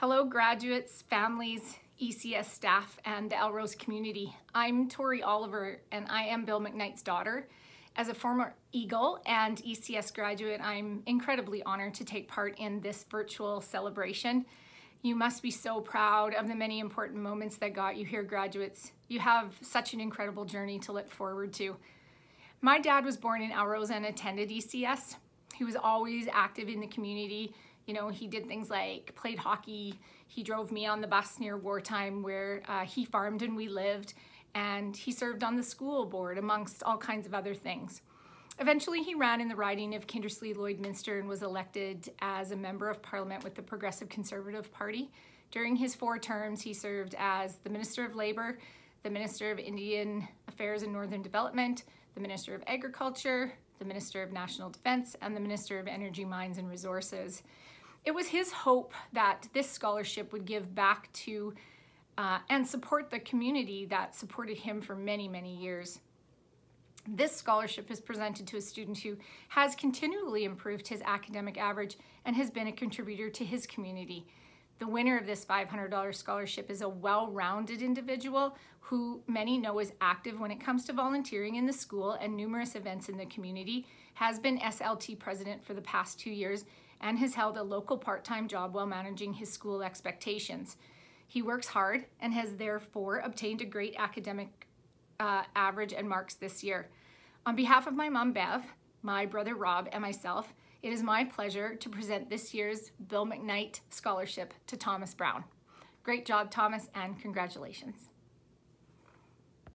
Hello graduates, families, ECS staff, and the Elrose community. I'm Tori Oliver and I am Bill McKnight's daughter. As a former Eagle and ECS graduate, I'm incredibly honored to take part in this virtual celebration. You must be so proud of the many important moments that got you here, graduates. You have such an incredible journey to look forward to. My dad was born in Elrose and attended ECS. He was always active in the community. You know, he did things like played hockey. He drove me on the bus near Wartime where uh, he farmed and we lived. And he served on the school board amongst all kinds of other things. Eventually, he ran in the riding of Kindersley Lloydminster and was elected as a member of parliament with the Progressive Conservative Party. During his four terms, he served as the Minister of Labour, the Minister of Indian Affairs and Northern Development, the Minister of Agriculture, the Minister of National Defence, and the Minister of Energy, Mines and Resources. It was his hope that this scholarship would give back to uh, and support the community that supported him for many, many years. This scholarship is presented to a student who has continually improved his academic average and has been a contributor to his community. The winner of this $500 scholarship is a well-rounded individual who many know is active when it comes to volunteering in the school and numerous events in the community, has been SLT president for the past two years, and has held a local part-time job while managing his school expectations. He works hard and has therefore obtained a great academic uh, average and marks this year. On behalf of my mom, Bev, my brother, Rob, and myself, it is my pleasure to present this year's Bill McKnight Scholarship to Thomas Brown. Great job, Thomas, and congratulations.